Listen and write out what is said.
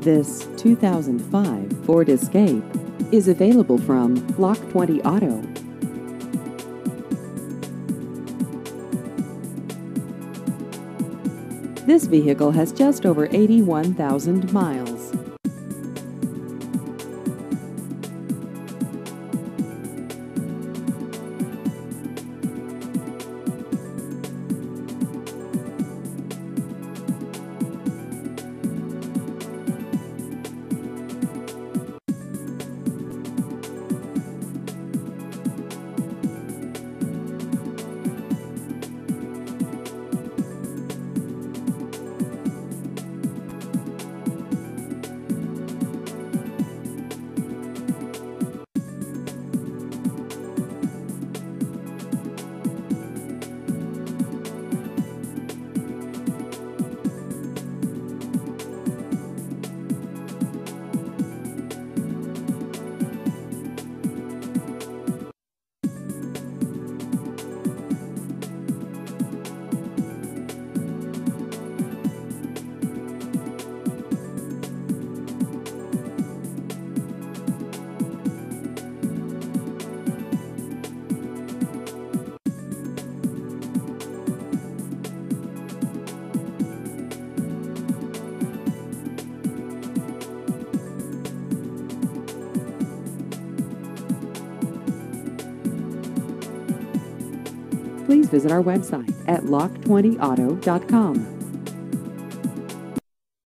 This 2005 Ford Escape is available from Lock 20 Auto. This vehicle has just over 81,000 miles. Please visit our website at lock20auto.com.